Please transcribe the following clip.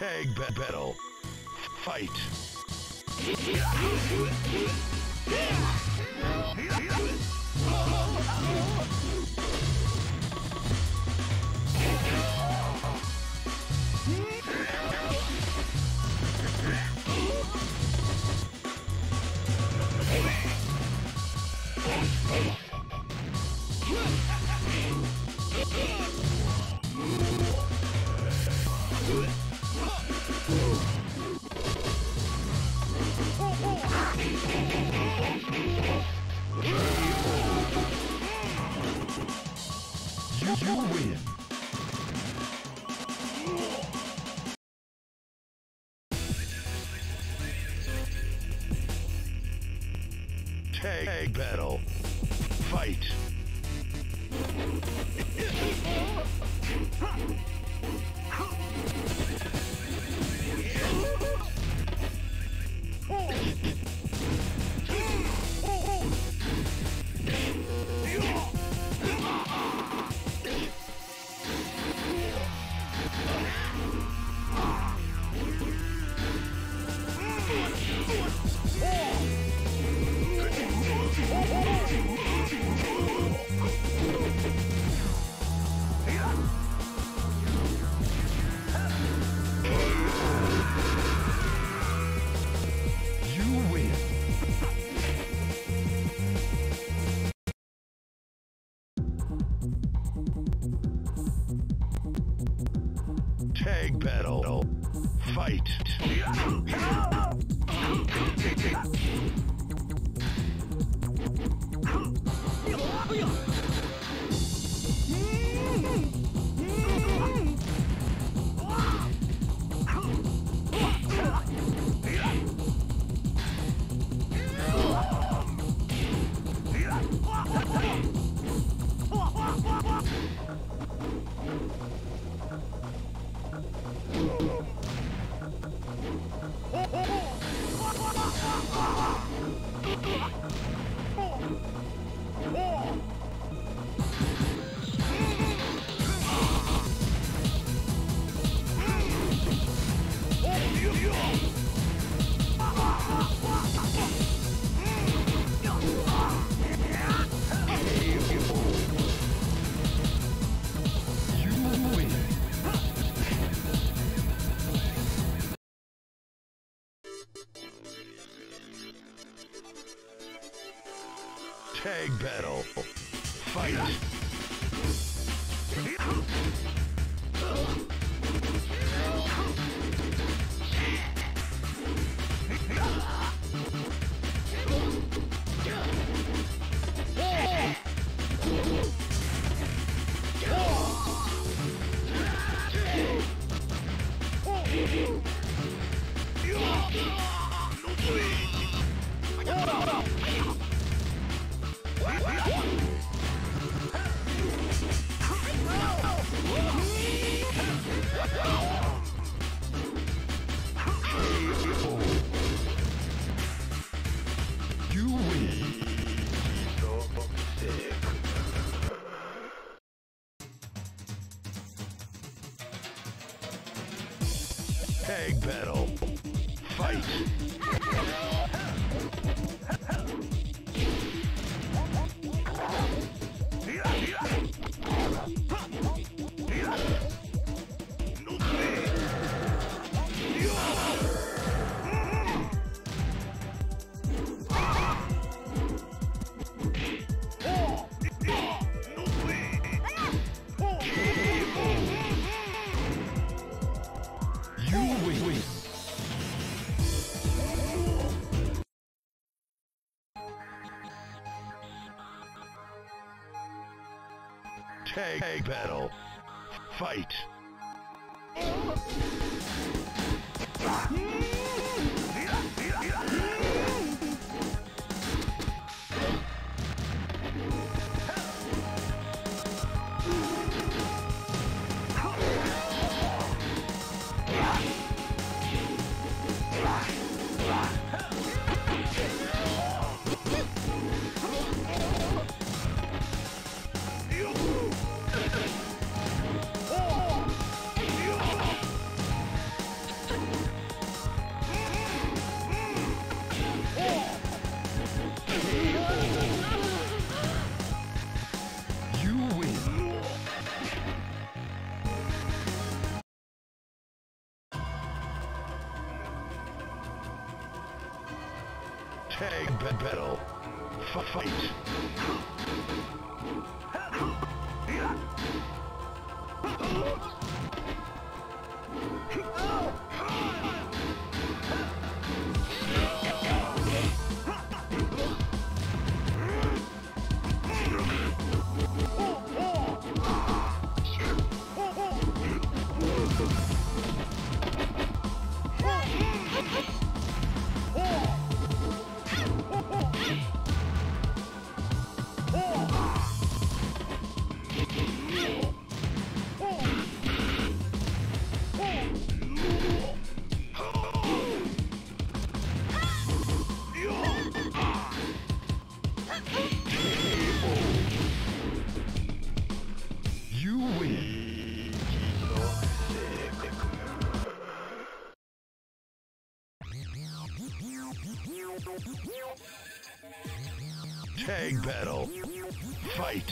Tag ba- battle. Fight. You, Tag battle. Fight. Tag battle. Fight. Tag battle. Fight. Tag battle. Tag battle. Fight. Mm. Tag ba- battle. F- fight. Tag battle. Fight.